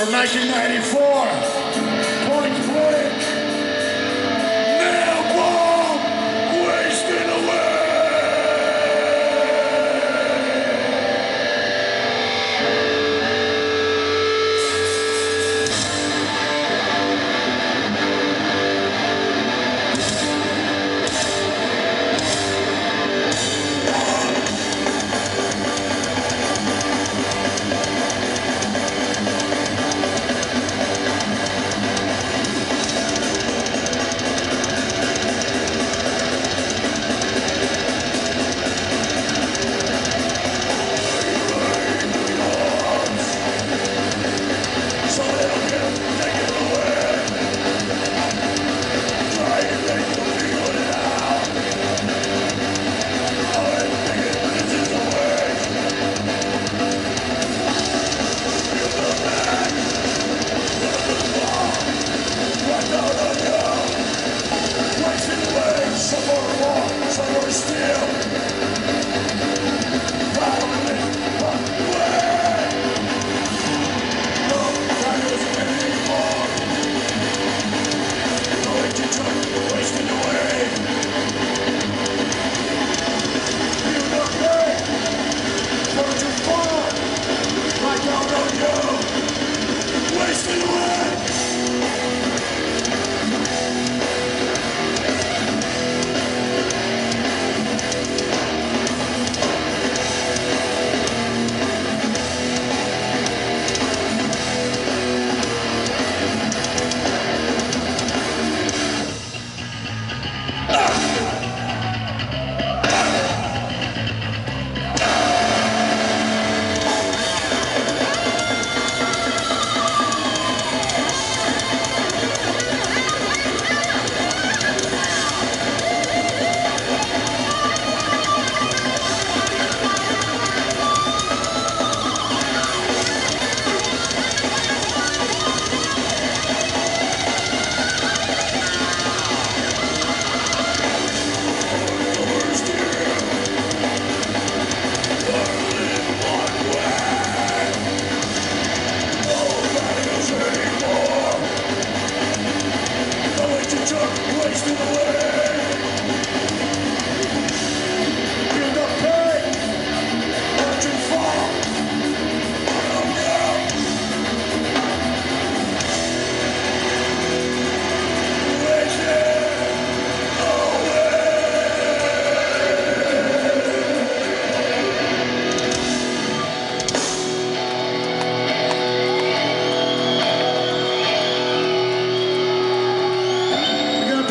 from 1994.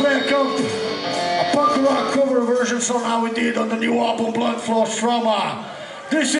back up a punk rock cover version somehow we did on the new album Blunt Force Trauma. This